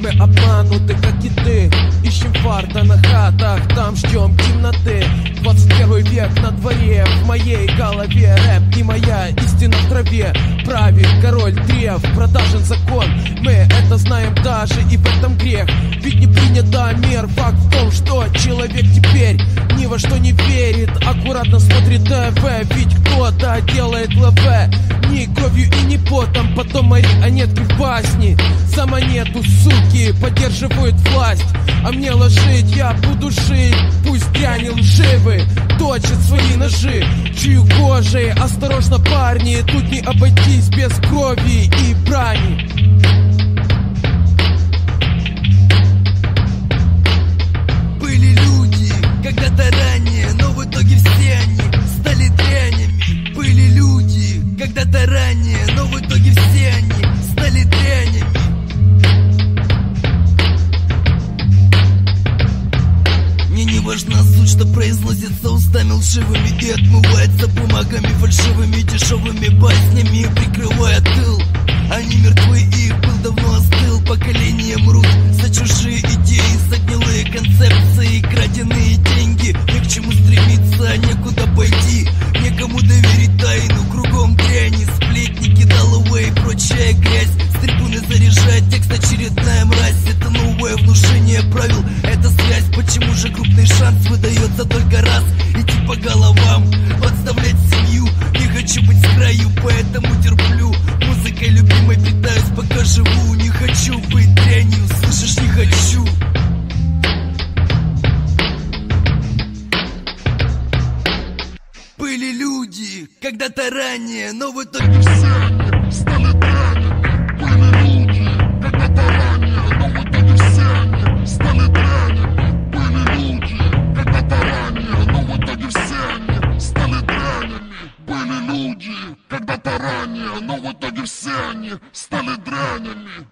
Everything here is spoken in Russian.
Мы обмануты, как и ты. Ищем фарта на хатах, там ждем темноты. 21 век на дворе, в моей голове Рэп не моя, истина в траве. Правит король древ, продажен закон. Мы это знаем даже и в этом грех. Ведь не принято мер, факт в том, что человек теперь ни во что не верит. Аккуратно смотрит ТВ, ведь кто-то делает ЛВ Ни кровью и ни потом, потом марионетки в басни За монету, суки, поддерживают власть. А мне ложить, я буду жить. Пусть дряни лживы, точат свои ножи. Чую кожей, осторожно, парни Тут не обойтись без крови и когда-то ранее, но в итоге все они стали дрянями. Мне не важна суть, что произносится устами лживыми И отмывается бумагами фальшивыми дешевыми баснями Прикрывая тыл Они мертвы и их пыл давно остыл Поколения мрут за чужие идеи За гнилые концепции, краденые деньги Ни текст очередная мразь. Это новое внушение правил, это связь. Почему же крупный шанс выдается только раз? Идти по головам, подставлять семью. Не хочу быть с краю, поэтому терплю. Музыкой любимой питаюсь, пока живу. Не хочу быть дрянью, слышишь, не хочу. Были люди когда-то ранее, но в итоге все но в итоге все они стали дрянями.